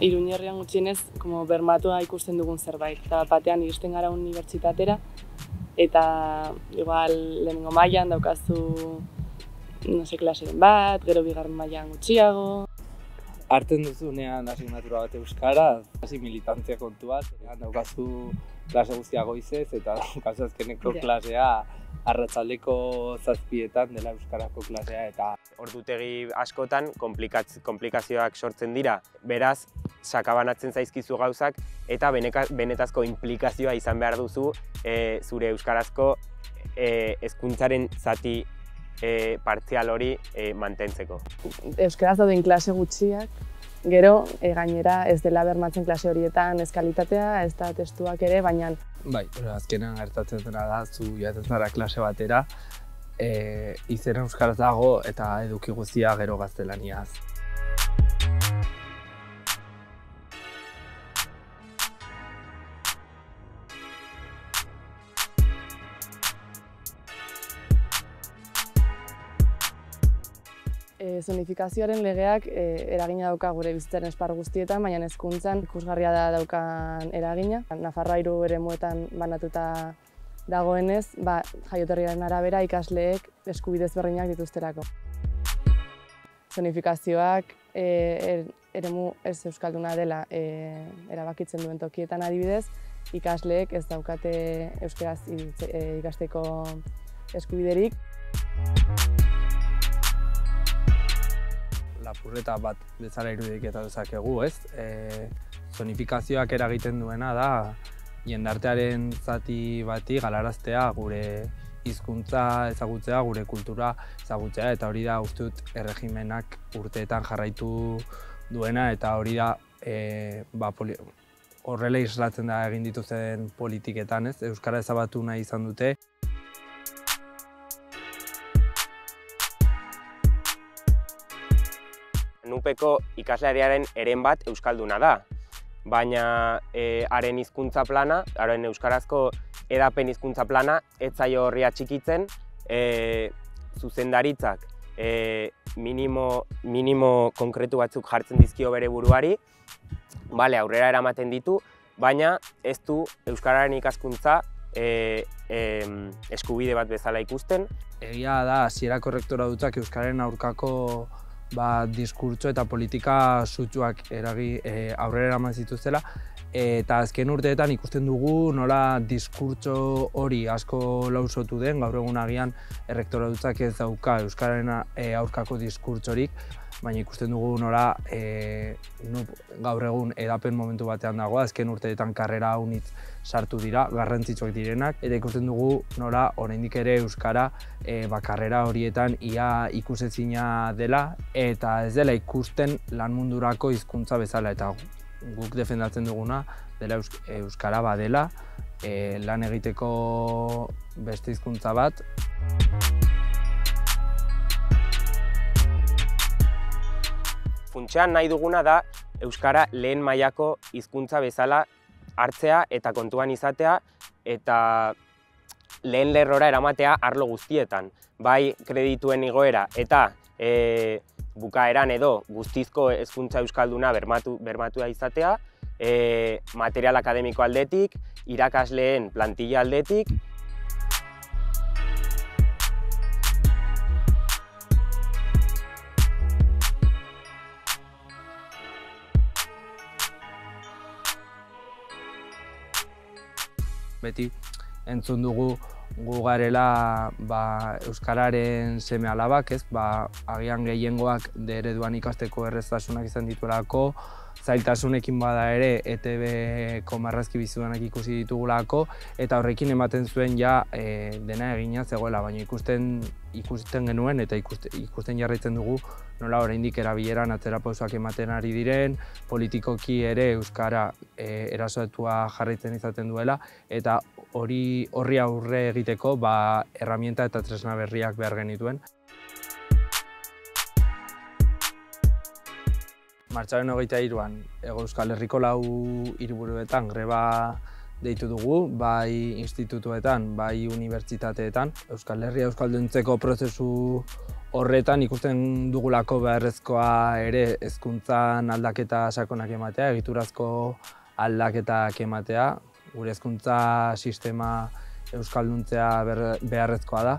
Iruñerrian gutxienez, como bermatua ikusten dugun zerbait. Eta batean iristen gara unibertsitatera, eta igual lehenengo mailan daukazu no se, klaseren bat, gero bigarren mailan gutxiago. Arten duzunean asignatura bat euskara, hasi militantzia kontu bat, daukazu klase guztia goizez eta daukazu azkeneko klasea arratzaldeko zazpietan dela euskarako klasea eta ordutegi askotan komplikazioak sortzen dira. Beraz, sakabanatzen zaizkizu gauzak eta benetazko implikazioa izan behar duzu e, zure euskarazko e, hezkuntzaren zati e, partzial hori e, mantentzeko. Euskaraz dauden klase gutxiak, gero e, gainera ez dela bermatzen klase horietan ez kalitatea, ez da testuak ere, baina... Bai, azkenean gertatzen dena da, zu jaten zara klase batera, e, izena euskaraz dago eta eduki guztia gero gaztelaniaz. Zonifikazioaren legeak e, eragina dauka gure bizitzaren esparru guztietan, baina hezkuntzan ikusgarria da daukan eragina. Nafarroa hiru eremuetan banatuta dagoenez, ba, jaioterriaren arabera ikasleek eskubidez berriak dituzterako. Zonifikazioak e, er, eremu ez euskalduna dela e, erabakitzen duen tokietan adibidez, ikasleek ez daukate euskaraz ikasteko eskubiderik lapurreta bat bezala irudik eta dezakegu, ez? E, zonifikazioak eragiten duena da jendartearen zati bati galaraztea gure hizkuntza ezagutzea, gure kultura ezagutzea eta hori da uste dut erregimenak urteetan jarraitu duena eta hori da e, ba, horrela islatzen da egin dituzen politiketan, ez? Euskara ezabatu nahi izan dute. Nupeko ikasleariaren eren bat euskalduna da. Baina e, haren hizkuntza plana, haren euskarazko edapen hizkuntza plana, ez zaio horria txikitzen, e, zuzendaritzak e, minimo, minimo konkretu batzuk jartzen dizkio bere buruari, bale, aurrera eramaten ditu, baina ez du euskararen ikaskuntza e, e, eskubide bat bezala ikusten. Egia da, hasierako rektora dutzak euskararen aurkako ba, diskurtso eta politika sutsuak eragi e, aurrera eraman zituztela eta azken urteetan ikusten dugu nola diskurtso hori asko lausotu den, gaur egun agian errektora dutzak ez dauka Euskararen e, aurkako diskurtsorik, baina ikusten dugu nola e, gaur egun edapen momentu batean dago, azken urteetan karrera unitz sartu dira, garrantzitsuak direnak, eta ikusten dugu nola oraindik ere Euskara e, bakarrera horietan ia ikusezina dela, eta ez dela ikusten lan mundurako hizkuntza bezala, eta guk defendatzen duguna dela Euskara badela, e, lan egiteko beste hizkuntza bat. funtsean nahi duguna da Euskara lehen mailako hizkuntza bezala hartzea eta kontuan izatea eta lehen lerrora eramatea arlo guztietan. Bai kredituen igoera eta e, bukaeran edo guztizko hezkuntza euskalduna bermatu, bermatua izatea, e, material akademiko aldetik, irakasleen plantilla aldetik, beti entzun dugu gu garela ba, Euskararen seme alabak, ez? Ba, agian gehiengoak de ereduan ikasteko erreztasunak izan dituelako, zailtasunekin bada ere ETB-ko marrazki bizudanak ikusi ditugulako, eta horrekin ematen zuen ja e, dena egina zegoela, baina ikusten ikusten genuen eta ikusten, ikusten jarraitzen dugu nola oraindik erabileran atzera pausak ematen ari diren, politikoki ere euskara e, erasoetua jarraitzen izaten duela eta hori horri aurre egiteko ba herramienta eta tresna berriak behar genituen. martxaren hogeita iruan, Ego Euskal Herriko lau iruburuetan greba deitu dugu, bai institutuetan, bai unibertsitateetan. Euskal Herria Euskalduntzeko prozesu horretan ikusten dugulako beharrezkoa ere hezkuntzan aldaketa sakonak ematea, egiturazko aldaketak ematea, gure hezkuntza sistema Euskalduntzea beharrezkoa da.